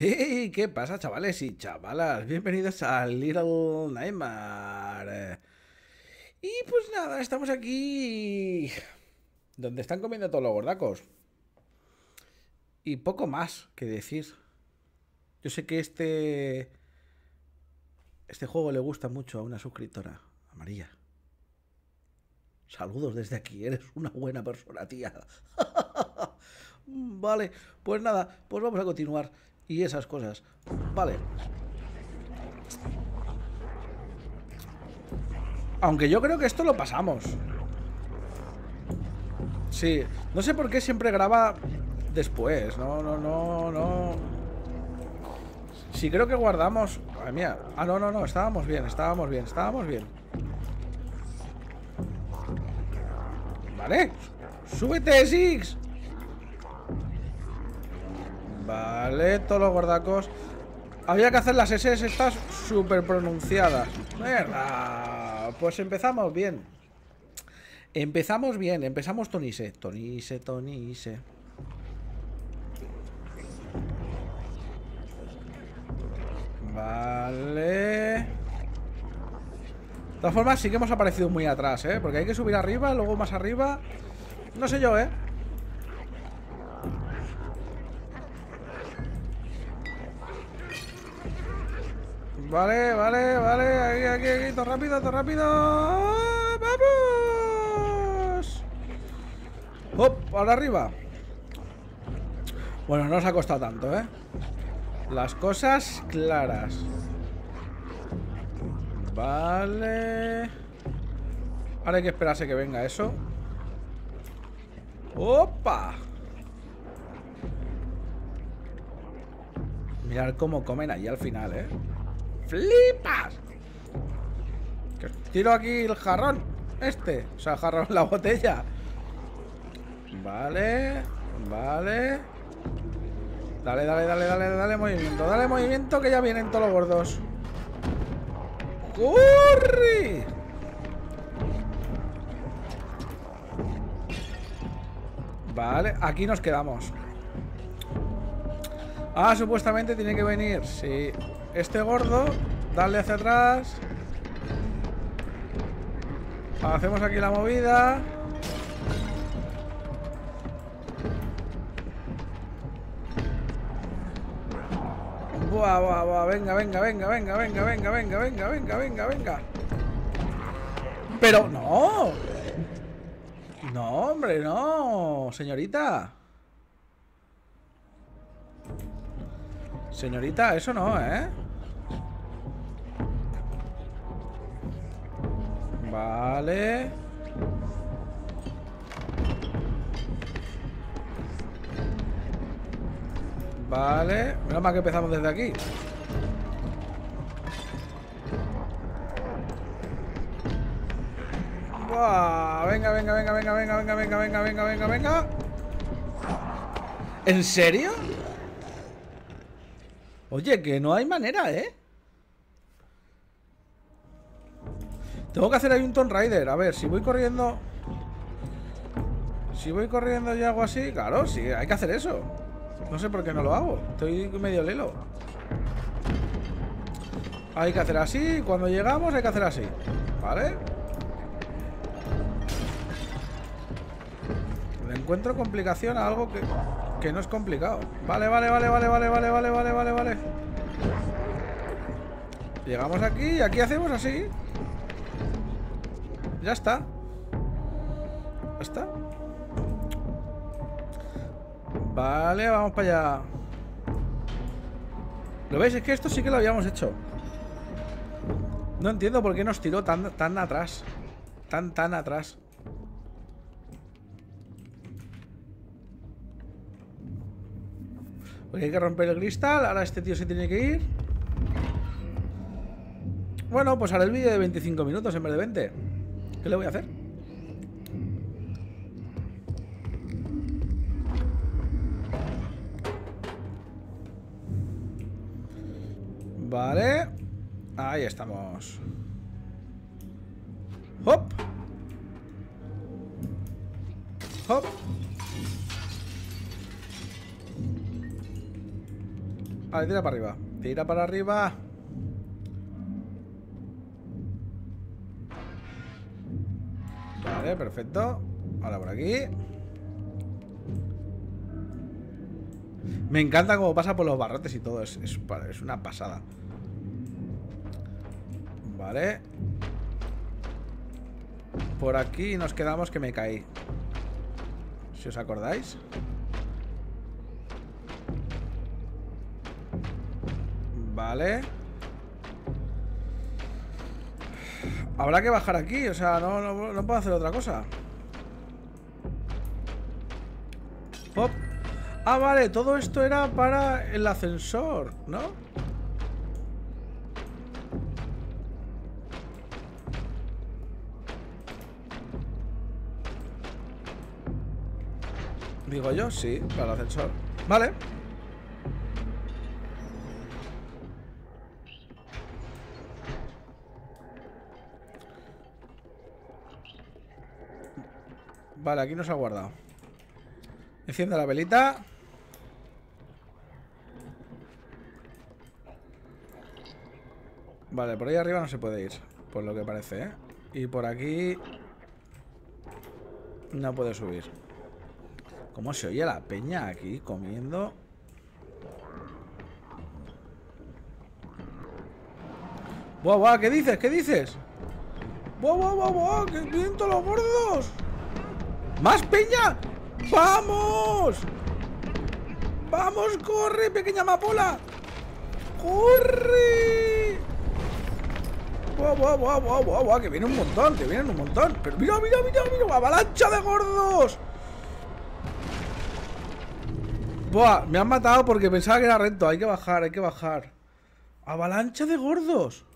Hey, ¿qué pasa, chavales y chavalas? Bienvenidos a Little Nightmare. Y pues nada, estamos aquí donde están comiendo todos los gordacos. Y poco más que decir. Yo sé que este este juego le gusta mucho a una suscriptora, a María. Saludos desde aquí, eres una buena persona, tía. vale, pues nada, pues vamos a continuar y esas cosas. Vale. Aunque yo creo que esto lo pasamos. Sí, no sé por qué siempre graba después. No, no, no, no. Sí, creo que guardamos. Madre mía. Ah, no, no, no. Estábamos bien, estábamos bien, estábamos bien. Vale. ¡Súbete, Six! Vale, todos los guardacos. Había que hacer las SS estas súper pronunciadas. Mierda. Pues empezamos bien. Empezamos bien, empezamos Tonise. Tonise, Tonise. Vale. De todas formas, sí que hemos aparecido muy atrás, ¿eh? Porque hay que subir arriba, luego más arriba. No sé yo, ¿eh? Vale, vale, vale. Aquí, aquí, aquí. Todo rápido, todo rápido. ¡Vamos! ¡Hop! Ahora arriba. Bueno, no nos ha costado tanto, ¿eh? Las cosas claras. Vale. Ahora hay que esperarse que venga eso. ¡Opa! Mirar cómo comen ahí al final, ¿eh? ¡Flipas! Tiro aquí el jarrón. Este. O sea, jarrón, la botella. Vale. Vale. Dale, dale, dale, dale, dale movimiento. Dale movimiento que ya vienen todos los gordos. ¡Corre! Vale, aquí nos quedamos. Ah, supuestamente tiene que venir. Sí este gordo, darle hacia atrás. Hacemos aquí la movida. Buah, buah, buah. Venga, venga, venga, venga, venga, venga, venga, venga, venga, venga, venga. Pero no. No, hombre, no. Señorita. Señorita, eso no, ¿eh? Vale. Vale. Menos mal que empezamos desde aquí. Venga, venga, venga, venga, venga, venga, venga, venga, venga, venga, venga. ¿En serio? Oye, que no hay manera, ¿eh? Tengo que hacer ahí un Tomb Raider. A ver, si voy corriendo... Si voy corriendo y hago así... Claro, sí, hay que hacer eso. No sé por qué no lo hago. Estoy medio lelo. Hay que hacer así. Cuando llegamos hay que hacer así. ¿Vale? Le encuentro complicación a algo que, que no es complicado. Vale, vale, vale, vale, vale, vale, vale, vale, vale, vale. Llegamos aquí y aquí hacemos así. Ya está. Ya está. Vale, vamos para allá. ¿Lo veis? Es que esto sí que lo habíamos hecho. No entiendo por qué nos tiró tan, tan atrás. Tan, tan atrás. Porque hay que romper el cristal. Ahora este tío se tiene que ir. Bueno, pues haré el vídeo de 25 minutos en vez de 20. ¿Qué le voy a hacer? Vale. Ahí estamos. Hop. Hop. Tira para arriba. Tira para arriba. Perfecto. Ahora por aquí. Me encanta cómo pasa por los barrotes y todo. Es, es, es una pasada. Vale. Por aquí nos quedamos que me caí. Si os acordáis. Vale. Habrá que bajar aquí, o sea, no, no, no puedo hacer otra cosa. Pop. Ah, vale, todo esto era para el ascensor, ¿no? Digo yo, sí, para el ascensor. Vale. Vale, aquí nos ha guardado. Enciende la velita. Vale, por ahí arriba no se puede ir. Por lo que parece, ¿eh? Y por aquí... No puede subir. ¿Cómo se oye la peña aquí comiendo? ¡Buah, buah! ¿Qué dices? ¿Qué dices? ¡Buah, buah, buah, buah! ¡Que vienen todos los gordos! ¡Más peña! ¡Vamos! ¡Vamos, corre, pequeña amapola! ¡Corre! ¡Buah, buah, buah, buah, buah, buah! Que viene un montón, que vienen un montón. Pero mira, mira, mira, mira, avalancha de gordos. Buah, me han matado porque pensaba que era recto. Hay que bajar, hay que bajar. Avalancha de gordos.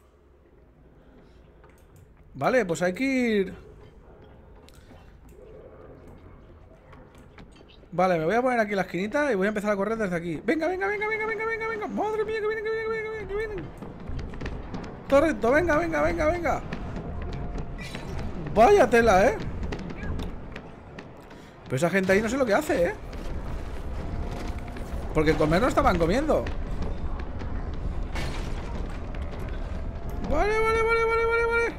Vale, pues hay que ir... Vale, me voy a poner aquí la esquinita y voy a empezar a correr desde aquí. Venga, venga, venga, venga, venga, venga, venga. Madre mía, que vienen, que vienen, que vienen, que vienen. Todo recto, venga, venga, venga, venga. Vaya tela, ¿eh? Pero esa gente ahí no sé lo que hace, ¿eh? Porque comer no estaban comiendo. Vale, vale, vale, vale, vale, vale.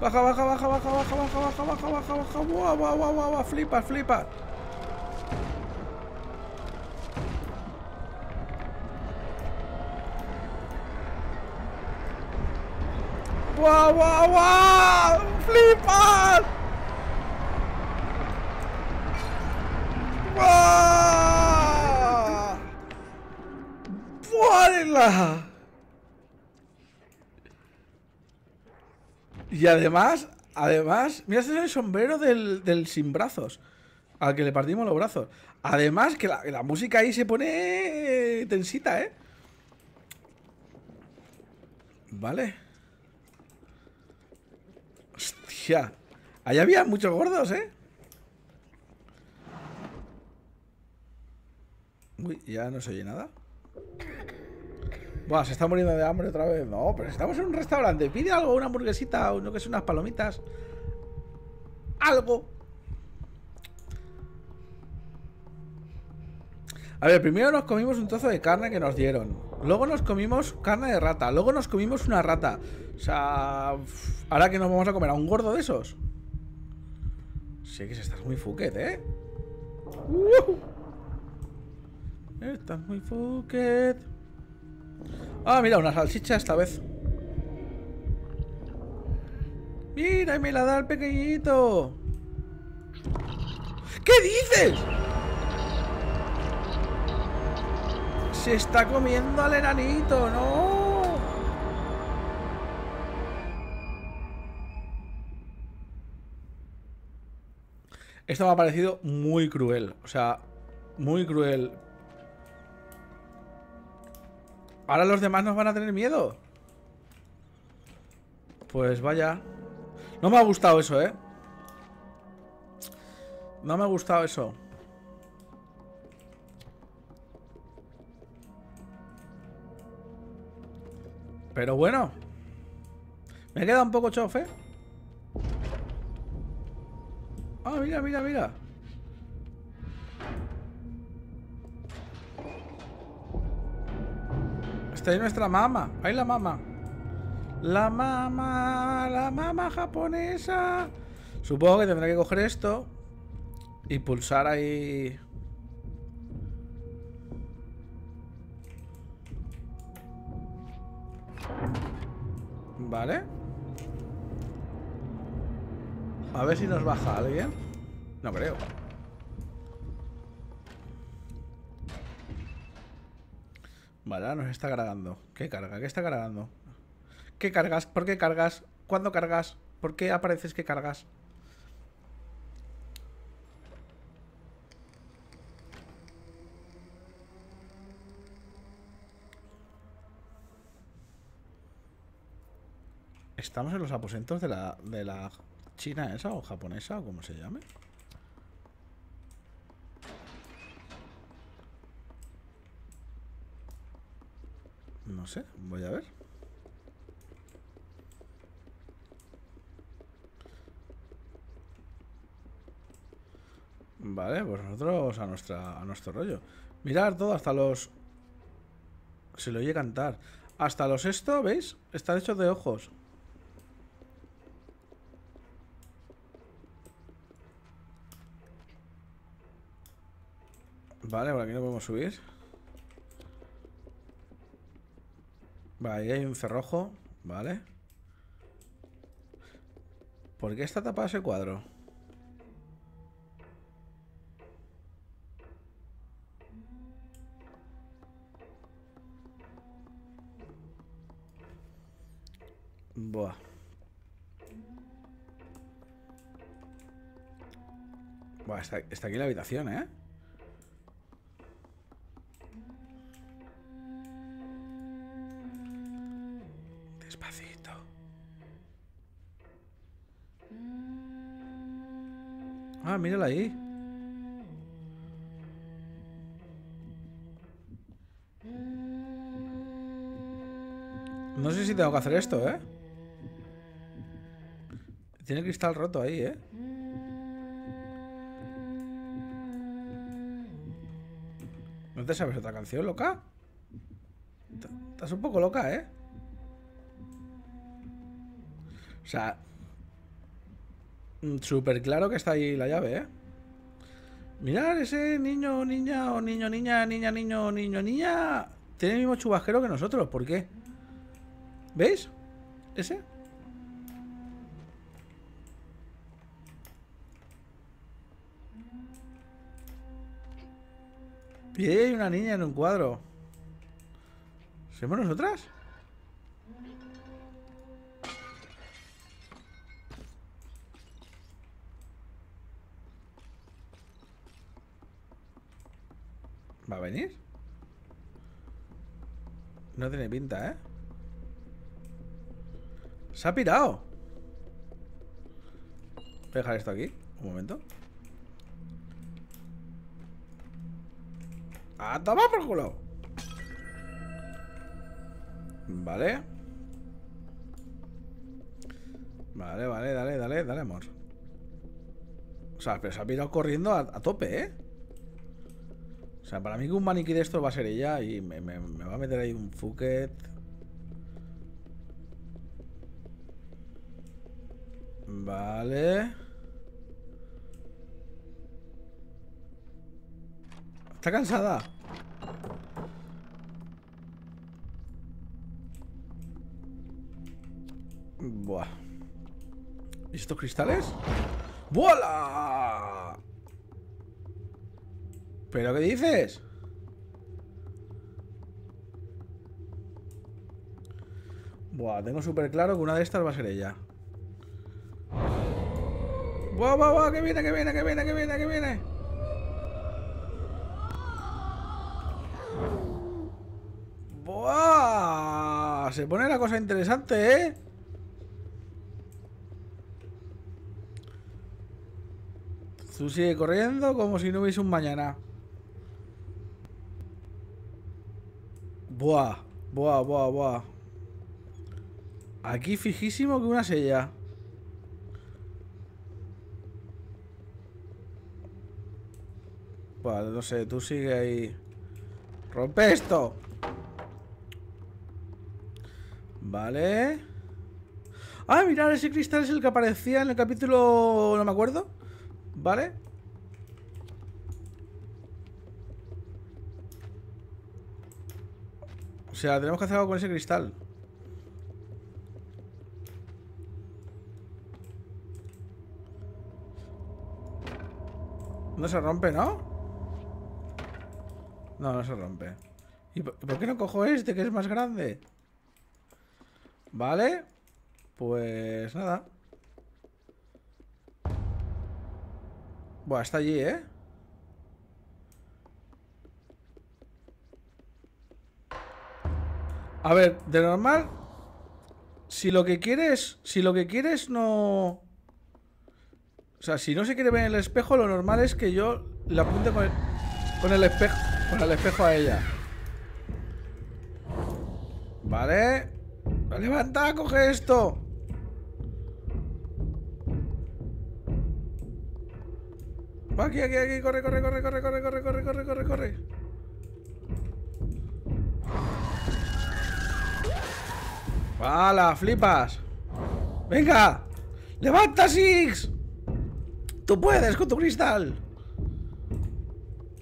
Baja, baja, baja, baja, baja, baja, baja, baja, baja, baja. Buah, buah, buah, buah, buah. Flipa, flipa. ¡Guau, guau, guau! ¡Flipas! ¡Guau! ¡Vuela! Y además, además, mira, este es el sombrero del, del sin brazos. Al que le partimos los brazos. Además, que la, la música ahí se pone tensita, ¿eh? Vale. Allá había muchos gordos, ¿eh? Uy, ya no se oye nada. Buah, se está muriendo de hambre otra vez. No, pero estamos en un restaurante. Pide algo, una hamburguesita, o no que sea unas palomitas. Algo. A ver, primero nos comimos un trozo de carne que nos dieron. Luego nos comimos carne de rata. Luego nos comimos una rata. O sea, ahora que nos vamos a comer a un gordo de esos. Sí que estás muy fuquet, ¿eh? Estás muy fuquet. Ah, mira, una salchicha esta vez. Mira, y me la da el pequeñito. ¿Qué dices? Se está comiendo al enanito, no. Esto me ha parecido muy cruel. O sea, muy cruel. Ahora los demás nos van a tener miedo. Pues vaya. No me ha gustado eso, ¿eh? No me ha gustado eso. Pero bueno. Me queda un poco chofe. Ah, mira, mira, mira. Esta es nuestra mama. Ahí la mama. La mama, la mama japonesa. Supongo que tendrá que coger esto y pulsar ahí. Vale. A ver si nos baja alguien. No creo. Vale, nos está cargando. ¿Qué carga? ¿Qué está cargando? ¿Qué cargas? ¿Por qué cargas? ¿Cuándo cargas? ¿Por qué apareces que cargas? Estamos en los aposentos de la, de la china esa o japonesa o como se llame. No sé, voy a ver. Vale, pues nosotros a, nuestra, a nuestro rollo. Mirar todo, hasta los... Se lo oye cantar. Hasta los esto, ¿veis? Está hecho de ojos. Vale, por aquí no podemos subir. Vale, ahí hay un cerrojo. Vale. ¿Por qué está tapado ese cuadro? Buah. Buah, está, está aquí la habitación, ¿eh? Ah, mírala ahí. No sé si tengo que hacer esto, ¿eh? Tiene cristal roto ahí, ¿eh? ¿No te sabes otra canción, loca? Estás un poco loca, ¿eh? O sea... mm, Súper claro que está ahí la llave, ¿eh? Mirad, ese niño, niña, o niño, niña, niña, niño, niño, niña... Tiene el mismo chubasquero que nosotros, ¿por qué? ¿Veis? ¿Ese? Y hay una niña en un cuadro. ¿Somos nosotras? ¿Va a venir? No tiene pinta, ¿eh? Se ha pirado. Voy a dejar esto aquí. Un momento. ¡A tomar por culo! Vale. Vale, vale, dale, dale, dale, amor. O sea, pero se ha pirado corriendo a, a tope, ¿eh? O sea, para mí que un maniquí de estos va a ser ella y me, va a meter ahí un fuquet. Vale. Está cansada. Buah. ¿Y estos cristales? ¡Vuela! ¿Pero qué dices? Buah, tengo súper claro que una de estas va a ser ella. ¡Buah, buah, buah! ¡Que viene, que viene, que viene, que viene, que viene! ¡Buah! Se pone la cosa interesante, ¿eh? Tú sigue corriendo como si no hubiese un mañana. Buah, buah, buah, buah. Aquí fijísimo que una sella. Buah, no sé, tú sigue ahí. ¡Rompe esto! Vale. Ah, mirad, ese cristal es el que aparecía en el capítulo... No me acuerdo. Vale. Sea, tenemos que hacer algo con ese cristal. No se rompe, ¿no? No, no se rompe. ¿Y por, qué no cojo este, que es más grande? Vale. Pues nada. Buah, está allí, ¿eh? A ver, de normal Si lo que quieres Si lo que quieres no O sea, si no se quiere ver en el espejo Lo normal es que yo le apunte con el, con el espejo Con el espejo a ella Vale Levanta, coge esto Aquí, aquí, aquí, corre, corre, corre, corre, corre, corre, corre, corre, corre, corre. ¡Hala! ¡Flipas! ¡Venga! ¡Levanta, Six! ¡Tú puedes con tu cristal!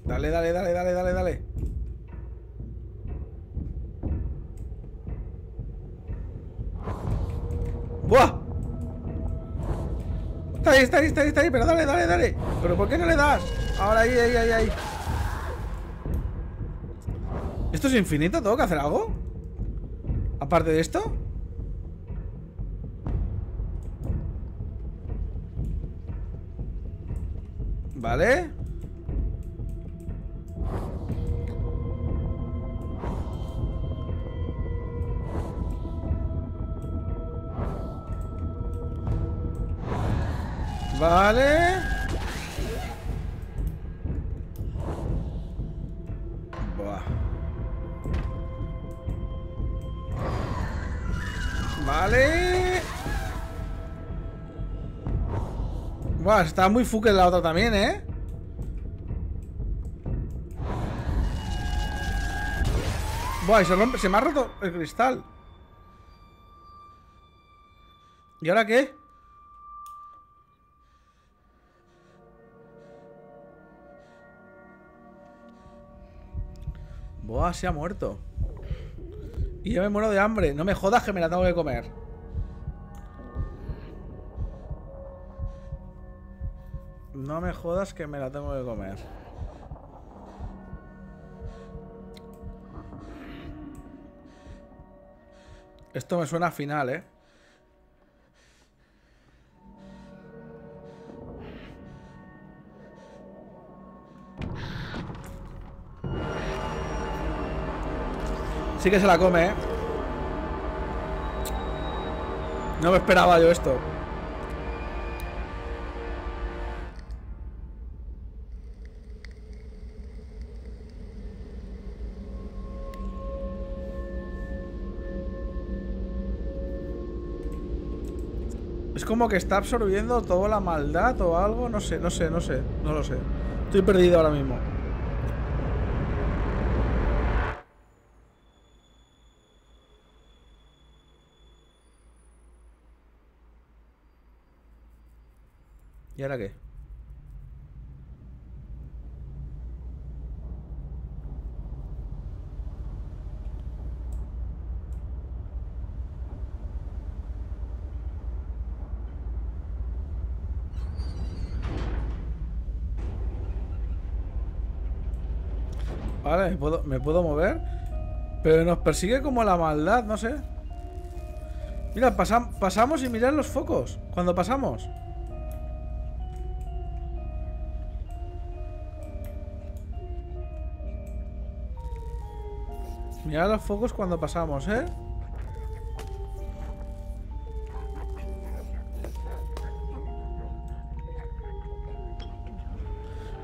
Dale, dale, dale, dale, dale, dale. ¡Buah! Está ahí, está ahí, está ahí, está ahí, pero dale, dale, dale. ¿Pero por qué no le das? Ahora ahí, ahí, ahí, ahí. ¿Esto es infinito? ¿Tengo que hacer algo? Aparte de esto. Vale. Vale. Está muy fuque la otra también, ¿eh? Buah, se rompe, se me ha roto el cristal. ¿Y ahora qué? Buah, se ha muerto. Y yo me muero de hambre. No me jodas que me la tengo que comer. No me jodas que me la tengo que comer. Esto me suena a final, ¿eh? Sí que se la come, ¿eh? No me esperaba yo esto. Como que está absorbiendo toda la maldad o algo. No sé, no sé, no sé. No lo sé. Estoy perdido ahora mismo. ¿Y ahora qué? Me puedo, me puedo mover Pero nos persigue como la maldad, no sé. Mira, pasamos y mirad los focos Cuando pasamos. Mira los focos cuando pasamos, ¿eh?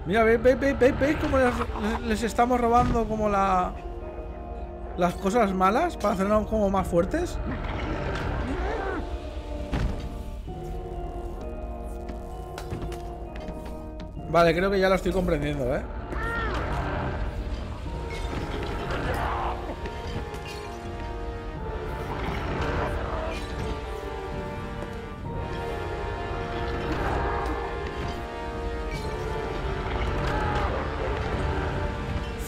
Mira, veis, veis, veis, veis, cómo les, estamos robando como la... Las cosas malas para hacernos como más fuertes. Vale, creo que ya lo estoy comprendiendo, ¿eh?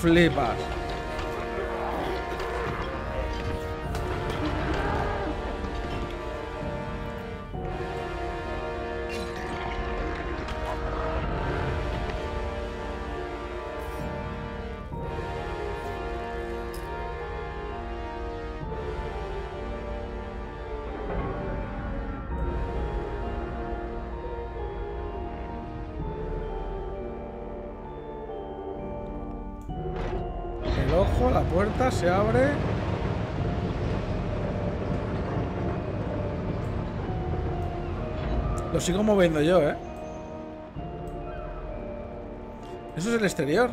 Flipas. Ojo, la puerta se abre. Lo sigo moviendo yo, ¿eh? Eso es el exterior.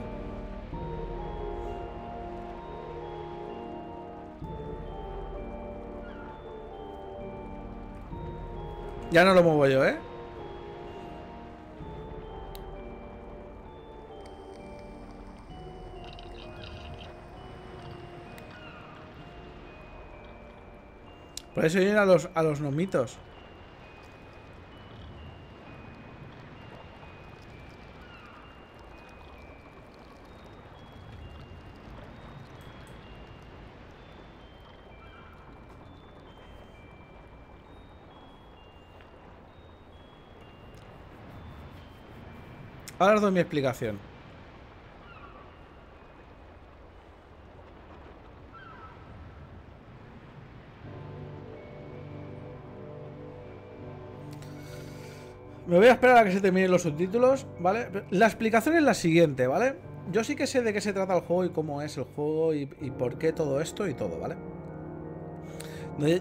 Ya no lo muevo yo, ¿eh? Por eso a los, a los nomitos. Ahora os mi explicación. Me voy a esperar a que se terminen los subtítulos, ¿vale? La explicación es la siguiente, ¿vale? Yo sí que sé de qué se trata el juego y cómo es el juego y, por qué todo esto y todo, ¿vale?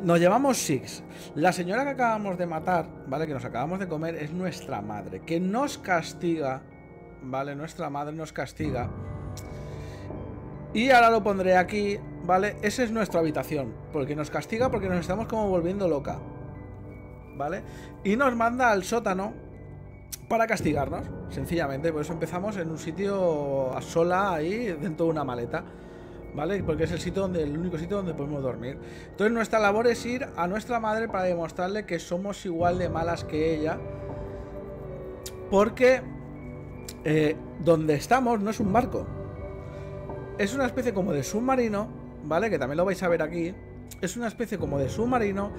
Nos- llamamos Six. La señora que acabamos de matar, ¿vale? Que nos acabamos de comer es nuestra madre, que nos castiga, ¿vale? Nuestra madre nos castiga. Y ahora lo pondré aquí, ¿vale? Esa es nuestra habitación, porque nos castiga porque nos estamos como volviendo loca, ¿vale? Y nos manda al sótano para castigarnos, sencillamente. Por eso empezamos en un sitio a sola ahí, dentro de una maleta. ¿Vale? Porque es el sitio donde, el único sitio donde podemos dormir. Entonces nuestra labor es ir a nuestra madre para demostrarle que somos igual de malas que ella. Porque eh, donde estamos no es un barco. Es una especie como de submarino, ¿vale? Que también lo vais a ver aquí. Es una especie como de submarino.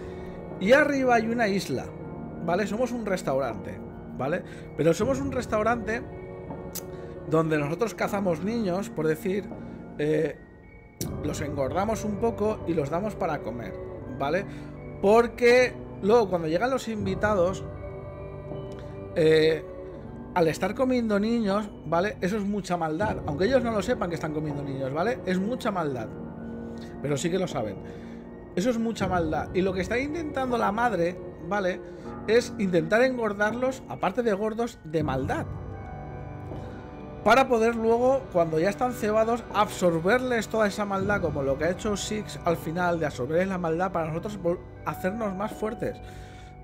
Y arriba hay una isla, ¿vale? Somos un restaurante, ¿vale? Pero somos un restaurante donde nosotros cazamos niños, por decir, eh, los engordamos un poco y los damos para comer, ¿vale? Porque luego cuando llegan los invitados, eh, al estar comiendo niños, ¿vale? Eso es mucha maldad. Aunque ellos no lo sepan que están comiendo niños, ¿vale? Es mucha maldad. Pero sí que lo saben. Eso es mucha maldad. Y lo que está intentando la madre, ¿vale? Es intentar engordarlos, aparte de gordos, de maldad. Para poder luego, cuando ya están cebados, absorberles toda esa maldad, como lo que ha hecho Six al final, de absorberles la maldad para nosotros hacernos más fuertes.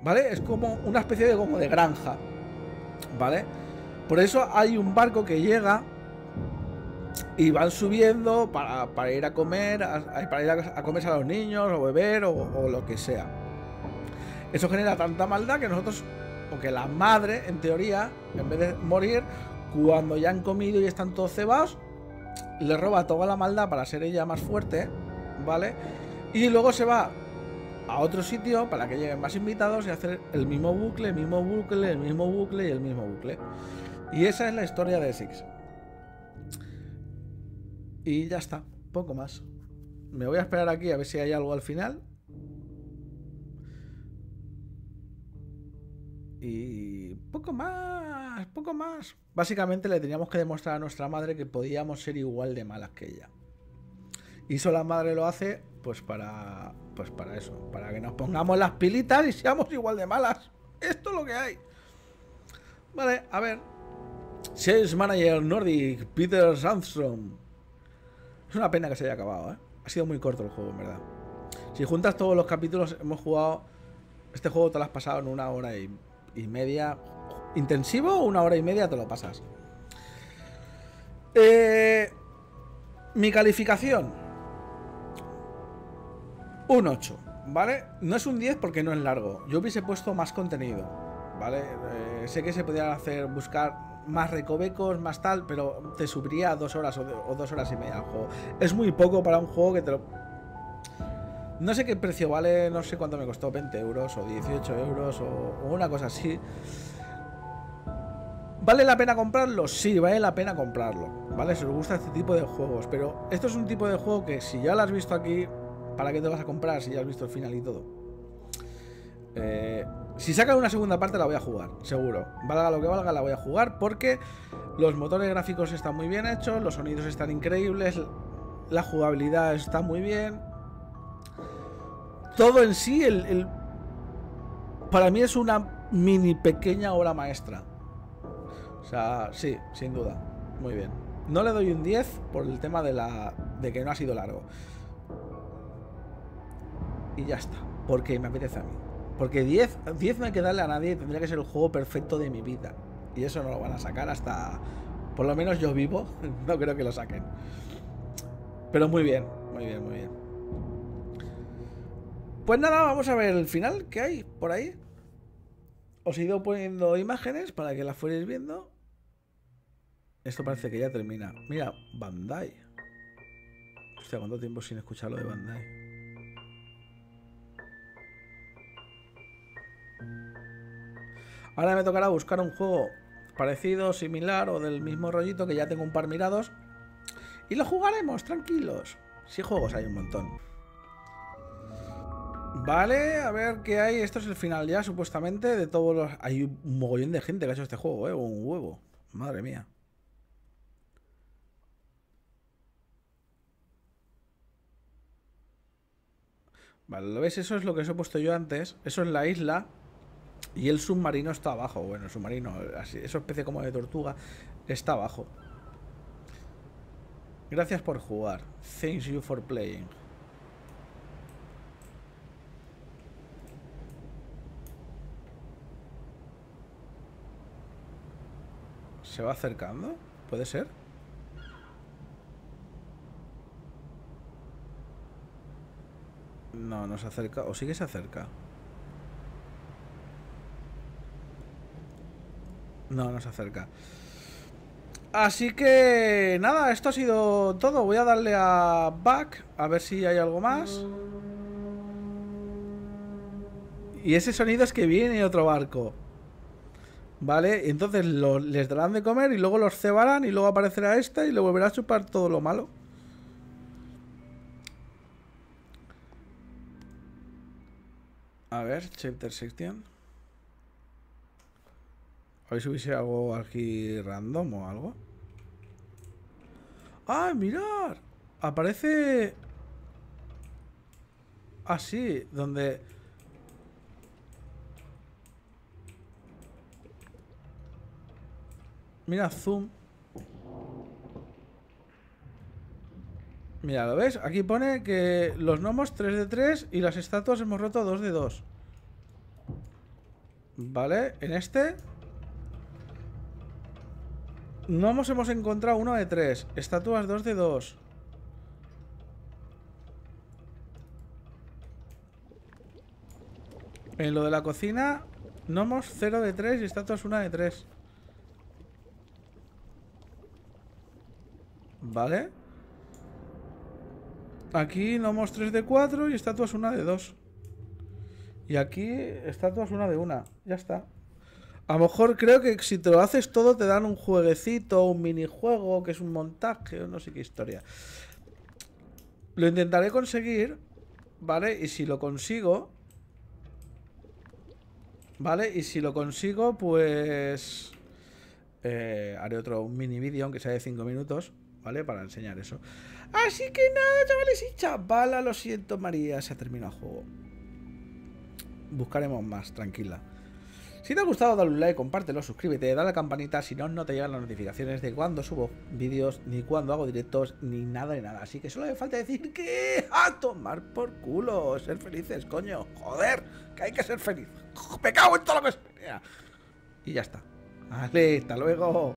¿Vale? Es como una especie de como de granja. ¿Vale? Por eso hay un barco que llega y van subiendo para, ir a comer, para ir a, a comerse a los niños, o beber, o, o lo que sea. Eso genera tanta maldad que nosotros, o que la madre, en teoría, en vez de morir, cuando ya han comido y están todos cebados, le roba toda la maldad para ser ella más fuerte, ¿vale? Y luego se va a otro sitio para que lleguen más invitados y hacer el mismo bucle, el mismo bucle, el mismo bucle y el mismo bucle. Y esa es la historia de Six. Y ya está, poco más. Me voy a esperar aquí a ver si hay algo al final. Y poco más, poco más. Básicamente le teníamos que demostrar a nuestra madre que podíamos ser igual de malas que ella. Y eso la madre lo hace pues para pues para eso, para que nos pongamos las pilitas y seamos igual de malas. Esto es lo que hay. Vale, a ver. Sales Manager Nordic, Peter Sandstrom. Es una pena que se haya acabado, ¿eh? Ha sido muy corto el juego, en verdad. Si juntas todos los capítulos, hemos jugado. Este juego te lo has pasado en una hora y, media. ¿Intensivo? Una hora y media te lo pasas. Eh, mi calificación. Un 8, ¿vale? No es un 10 porque no es largo. Yo hubiese puesto más contenido, ¿vale? Eh, sé que se podía hacer, buscar más recovecos, más tal, pero te subiría dos horas o, dos horas y media al juego. Es muy poco para un juego que te lo... No sé qué precio vale, no sé cuánto me costó, 20 euros o 18 euros o, una cosa así. ¿Vale la pena comprarlo? Sí, vale la pena comprarlo. ¿Vale? Si os gusta este tipo de juegos. Pero esto es un tipo de juego que si ya lo has visto aquí, ¿para qué te vas a comprar si ya has visto el final y todo? Eh, si sacan una segunda parte la voy a jugar, seguro. Valga lo que valga, la voy a jugar porque los motores gráficos están muy bien hechos, los sonidos están increíbles, la jugabilidad está muy bien. Todo en sí, el, para mí es una mini pequeña obra maestra. O sea, sí, sin duda. Muy bien. No le doy un 10 por el tema de, la, de que no ha sido largo. Y ya está. Porque me apetece a mí. Porque 10, 10 no hay que darle a nadie, tendría que ser el juego perfecto de mi vida. Y eso no lo van a sacar hasta... Por lo menos yo vivo, no creo que lo saquen. Pero muy bien, muy bien, muy bien. Pues nada, vamos a ver el final que hay por ahí. Os he ido poniendo imágenes para que las fuerais viendo. Esto parece que ya termina. Mira, Bandai. Hostia, ¿cuánto tiempo sin escucharlo de Bandai? Ahora me tocará buscar un juego parecido, similar o del mismo rollito que ya tengo un par mirados. Y lo jugaremos, tranquilos. Si juegos hay un montón. Vale, a ver qué hay. Esto es el final ya, supuestamente, de todos los... Hay un mogollón de gente que ha hecho este juego, ¿eh? Un huevo. Madre mía. Vale, ¿lo ves? Eso es lo que os he puesto yo antes. Eso es la isla. Y el submarino está abajo. Bueno, el submarino, así, esa especie como de tortuga, está abajo. Gracias por jugar. Thanks you for playing. ¿Se va acercando? ¿Puede ser? No, no se acerca. ¿O sí que se acerca? No, no se acerca. Así que nada, esto ha sido todo. Voy a darle a back a ver si hay algo más. Y ese sonido es que viene otro barco. ¿Vale? Entonces les darán de comer y luego los cebarán y luego aparecerá esta y le volverá a chupar todo lo malo. A ver, chapter section. A ver si hubiese algo aquí random o algo. ¡Ah, mirar! Aparece... Así, ah, donde... Mira, zoom. Mira, ¿lo ves? Aquí pone que los gnomos 3 de 3 y las estatuas hemos roto 2 de 2. Vale, en este no hemos encontrado uno de tres. Estatuas dos de dos. En lo de la cocina, Nomos 0 de 3 y estatuas 1 de 3. Vale. Aquí Nomos 3 de 4 y estatuas 1 de 2. Y aquí estatuas 1 de 1. Ya está. A lo mejor creo que si te lo haces todo te dan un jueguecito, un minijuego, que es un montaje o no sé qué historia. Lo intentaré conseguir, ¿vale? Y si lo consigo... ¿Vale? Y si lo consigo, pues... Eh, haré otro un mini vídeo, aunque sea de 5 minutos, ¿vale? Para enseñar eso. Así que nada, chavales y chavalas, lo siento María, se ha terminado el juego. Buscaremos más, tranquila. Si te ha gustado, dale un like, compártelo, suscríbete, dale a la campanita, si no, no te llegan las notificaciones de cuando subo vídeos, ni cuando hago directos, ni nada de nada. Así que solo me falta decir que a tomar por culo, ser felices, coño. Joder, que hay que ser feliz. Me cago en todo lo que sea. Y ya está. Vale, hasta luego.